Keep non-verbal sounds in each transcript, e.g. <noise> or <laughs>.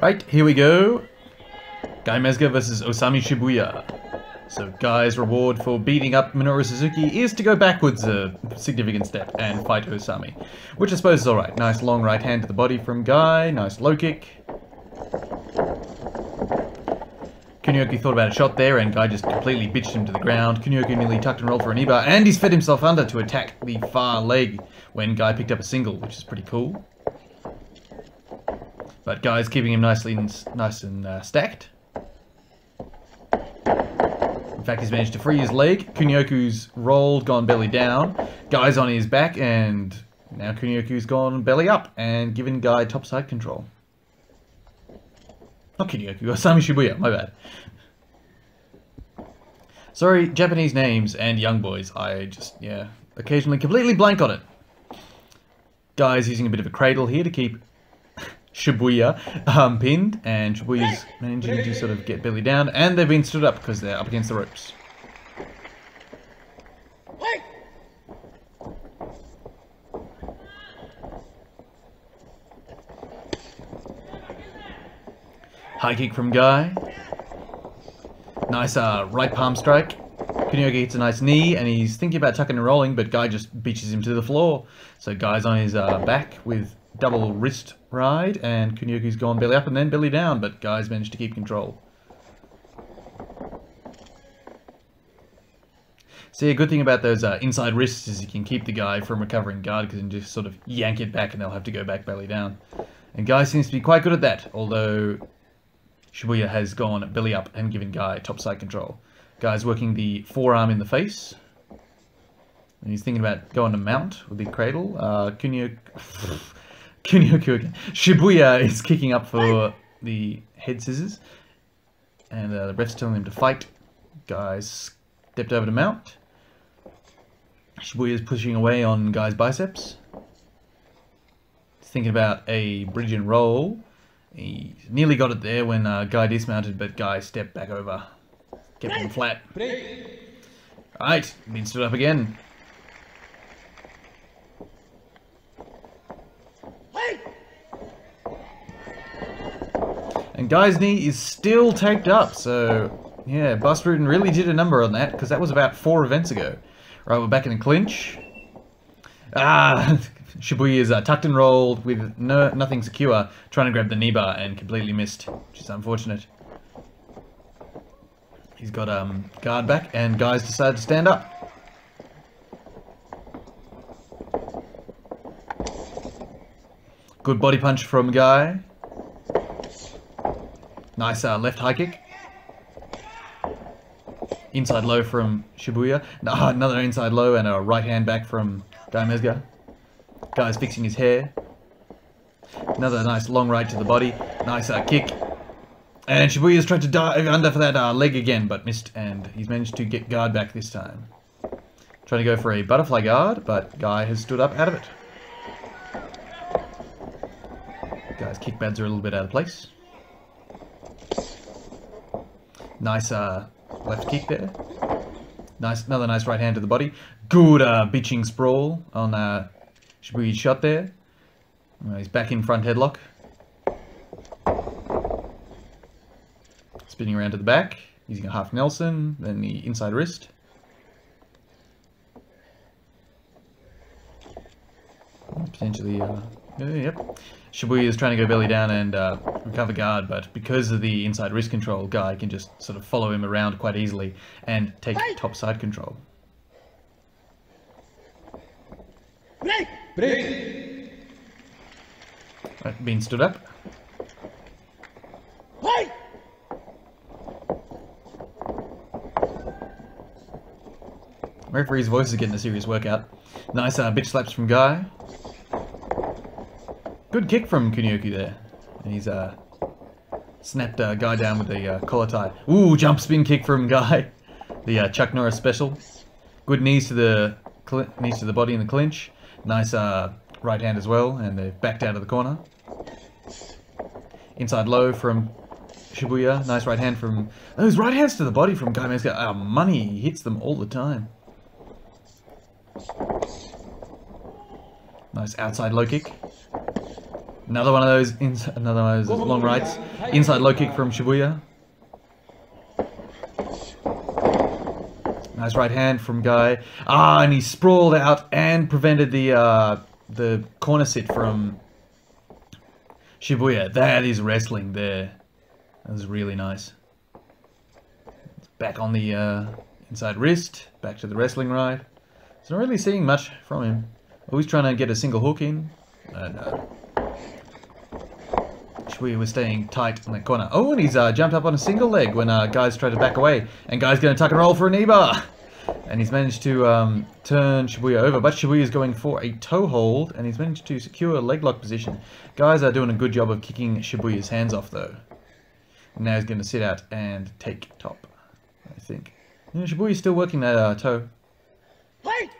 Right, here we go. Guy Mezger versus Osami Shibuya. So Guy's reward for beating up Minoru Suzuki is to go backwards a significant step and fight Osami. Which I suppose is alright. Nice long right hand to the body from Guy, nice low kick. Kunioku thought about a shot there and Guy just completely bitched him to the ground. Kunioku nearly tucked and rolled for an Iba and he's fed himself under to attack the far leg when Guy picked up a single, which is pretty cool. But Guy's keeping him nicely nice and uh, stacked. In fact, he's managed to free his leg. Kunioku's rolled, gone belly down. Guy's on his back, and now Kunioku's gone belly up and given Guy top side control. Not Kunioku, Osami <laughs> Shibuya, my bad. Sorry, Japanese names and young boys. I just, yeah, occasionally completely blank on it. Guy's using a bit of a cradle here to keep Shibuya um, pinned, and Shibuya's managing to sort of get belly down, and they've been stood up because they're up against the ropes. High kick from Guy. Nice uh, right palm strike. Kunioku hits a nice knee, and he's thinking about tucking and rolling, but Guy just beaches him to the floor. So Guy's on his uh, back with double wrist ride, and Kunioku's gone belly up and then belly down, but Guy's managed to keep control. See, a good thing about those uh, inside wrists is you can keep the guy from recovering guard because you can just sort of yank it back and they'll have to go back belly down. And Guy seems to be quite good at that, although Shibuya has gone belly up and given Guy topside control. Guy's working the forearm in the face. And he's thinking about going to mount with the cradle. Uh, Kunio... <laughs> Again. Shibuya is kicking up for the head scissors. And uh, the ref's telling him to fight. Guy's stepped over to mount. Shibuya is pushing away on Guy's biceps. He's thinking about a bridge and roll. He nearly got it there when uh, Guy dismounted, but Guy stepped back over. Kept him flat. Right, been stood up again. Guy's knee is still taped up, so yeah, Bas Rutten really did a number on that, because that was about four events ago. Right, we're back in the clinch. Ah, <laughs> Shibuya is uh, tucked and rolled with no nothing secure, trying to grab the knee bar and completely missed, which is unfortunate. He's got um, guard back, and Guy's decided to stand up. Good body punch from Guy. Nice uh, left high kick. Inside low from Shibuya. No, <laughs> another inside low and a right hand back from Guy Mezger. Guy's fixing his hair. Another nice long right to the body. Nice uh, kick. And Shibuya's tried to dive under for that uh, leg again, but missed, and he's managed to get guard back this time. Trying to go for a butterfly guard, but Guy has stood up out of it. Guy's kick pads are a little bit out of place. Nice uh, left kick there. Nice, another nice right hand to the body. Good uh, bitching sprawl on uh, Shibuya's shot there. Uh, he's back in front headlock. Spinning around to the back, using a half Nelson, then the inside wrist. Potentially, uh, yep. Shibuya is trying to go belly down and uh, recover guard, but because of the inside wrist control, Guy can just sort of follow him around quite easily and take top side control. Break! Break! Right, being stood up. Referee's voice is getting a serious workout. Nice uh, bitch slaps from Guy. Good kick from Kunioku there. And he's uh, snapped uh, Guy down with the uh, collar tie. Ooh, jump spin kick from Guy. <laughs> The uh, Chuck Norris special. Good knees to the knees to the body in the clinch. Nice uh, right hand as well, and they've backed out of the corner. Inside low from Shibuya. Nice right hand from... Those right hands to the body from Guy Mezger. Oh, money. He hits them all the time. Nice outside low kick. Another one of those, another one of those long rights. Inside low kick from Shibuya. Nice right hand from Guy. Ah, and he sprawled out and prevented the uh, the corner sit from Shibuya. That is wrestling there. That was really nice. Back on the uh, inside wrist. Back to the wrestling right. So not really seeing much from him. Always trying to get a single hook in. And, Shibuya was staying tight in the corner. Oh, and he's uh, jumped up on a single leg when uh, Guy's tried to back away. And Guy's going to tuck and roll for an knee bar. And he's managed to um, turn Shibuya over. But Shibuya is going for a toe hold. And he's managed to secure a leg lock position. Guys are doing a good job of kicking Shibuya's hands off, though. And now he's going to sit out and take top, I think. Yeah, Shibuya's still working that uh, toe.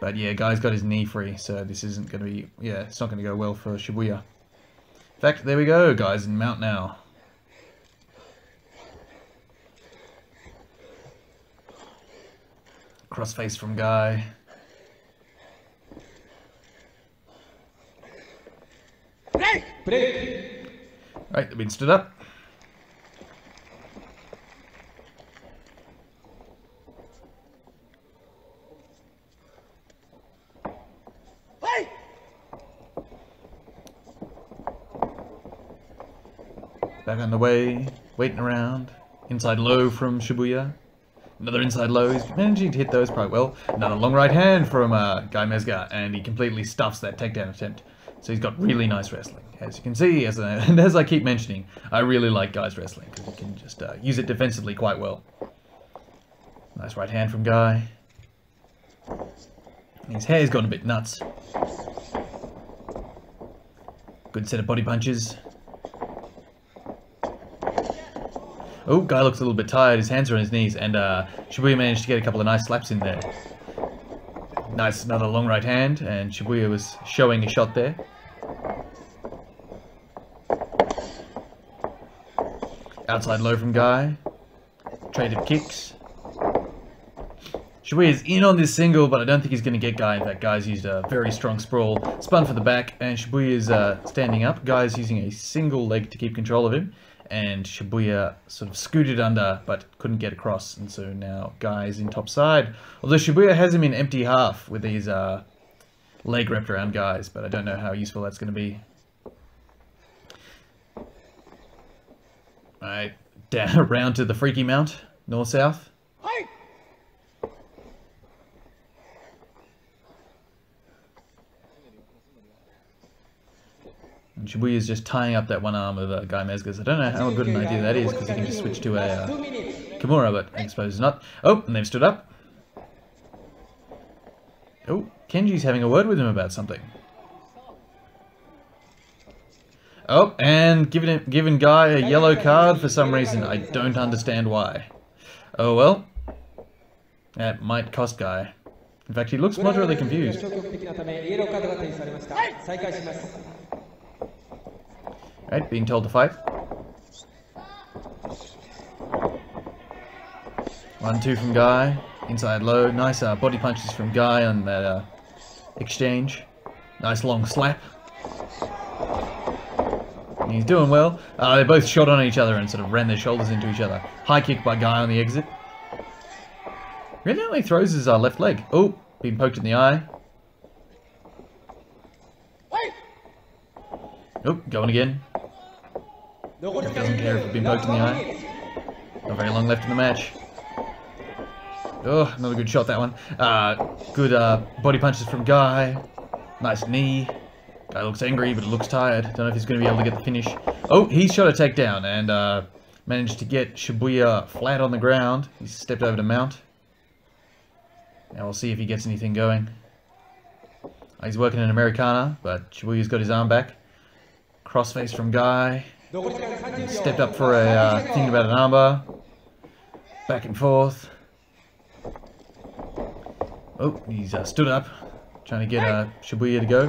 But yeah, guy's got his knee free, so this isn't going to be... Yeah, it's not going to go well for Shibuya. In fact, there we go, guys, in mount now. Crossface from Guy. Break! Break! Right, they've been stood up. Back on the way, waiting around. Inside low from Shibuya. Another inside low. He's managing to hit those quite well. Another long right hand from uh, Guy Mezger, and he completely stuffs that takedown attempt. So he's got really nice wrestling. As you can see, as, I, and <laughs> as I keep mentioning, I really like Guy's wrestling, because he can just uh, use it defensively quite well. Nice right hand from Guy. His hair's gone a bit nuts. Good set of body punches. Oh, guy looks a little bit tired. His hands are on his knees, and uh, Shibuya managed to get a couple of nice slaps in there. Nice, another long right hand, and Shibuya was showing a shot there. Outside low from Guy. Traded kicks. Shibuya's in on this single, but I don't think he's going to get Guy. In fact, Guy's used a very strong sprawl. Spun for the back, and Shibuya's uh, standing up. Guy's using a single leg to keep control of him. And Shibuya sort of scooted under, but couldn't get across. And so now Guy's in top side. Although Shibuya has him in empty half with these uh, leg wrapped around Guy's, but I don't know how useful that's going to be. Alright, <laughs> down around to the freaky mount, north-south. Shibuya is just tying up that one arm of uh, Guy Mezger's. I don't know how good an idea that is, because he can just switch to a uh, Kimura, but I suppose not. Oh, and they've stood up. Oh, Kenji's having a word with him about something. Oh, and giving him, giving Guy a yellow card for some reason. I don't understand why. Oh well. That might cost Guy. In fact, he looks moderately confused. Right, being told to fight. One, two from Guy. Inside low. Nice uh, body punches from Guy on that uh, exchange. Nice long slap. He's doing well. Uh, they both shot on each other and sort of ran their shoulders into each other. High kick by Guy on the exit. Really only throws his uh, left leg. Oh, being poked in the eye. Oh, going again. Doesn't care if it's been poked in the eye. Not very long left in the match. Oh, another good shot that one. Uh, good uh, body punches from Guy. Nice knee. Guy looks angry, but looks tired. Don't know if he's going to be able to get the finish. Oh, he shot a takedown and uh, managed to get Shibuya flat on the ground. He stepped over to mount. Now we'll see if he gets anything going. He's working an Americana, but Shibuya's got his arm back. Crossface from Guy. Stepped up for a uh, about an armbar. Back and forth. Oh, he's uh, stood up, trying to get uh, Shibuya to go.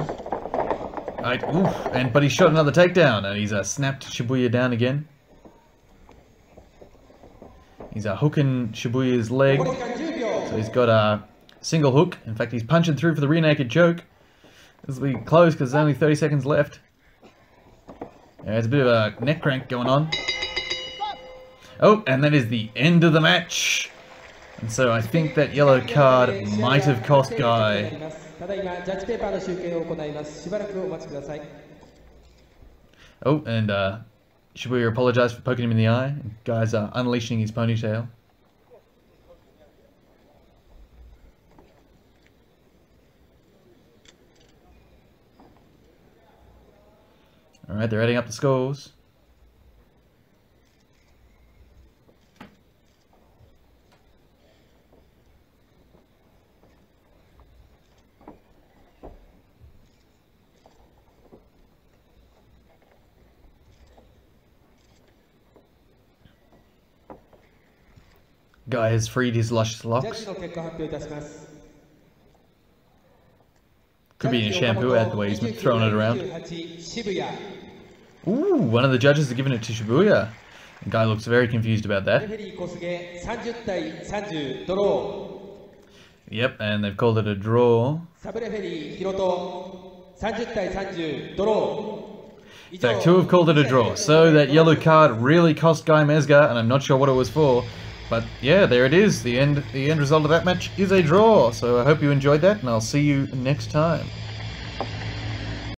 Right, oof, and but he shot another takedown, and he's uh, snapped Shibuya down again. He's uh, hooking Shibuya's leg, so he's got a single hook. In fact, he's punching through for the rear naked choke. This will be close because there's only 30 seconds left. There's a bit of a neck crank going on. Oh, and that is the end of the match. And so I think that yellow card might have cost Guy. Oh, and uh, we apologise for poking him in the eye. Guy's uh, unleashing his ponytail. All right, they're adding up the scores. Guy has freed his luscious locks. Could be in shampoo at the way he's throwing it around. Ooh, one of the judges has given it to Shibuya. The guy looks very confused about that. Yep, and they've called it a draw. In fact, two have called it a draw. So that yellow card really cost Guy Mezger, and I'm not sure what it was for. But yeah, there it is. The end, the end result of that match is a draw. So I hope you enjoyed that, and I'll see you next time.